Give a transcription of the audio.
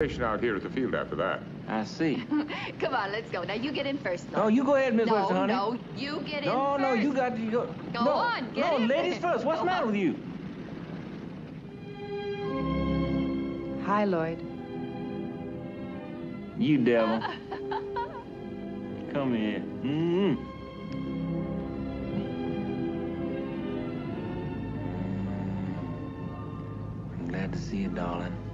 Station out here at the field after that. I see. Come on, let's go. Now you get in first. Lord. Oh, you go ahead, Miss no, Webster, honey. No, you get in No, first. no, no, you got to go. Go no, on, get no, in ladies first. What's the matter with you? Hi, Lloyd. You devil. Come here. Mm-hmm. I'm glad to see you, darling.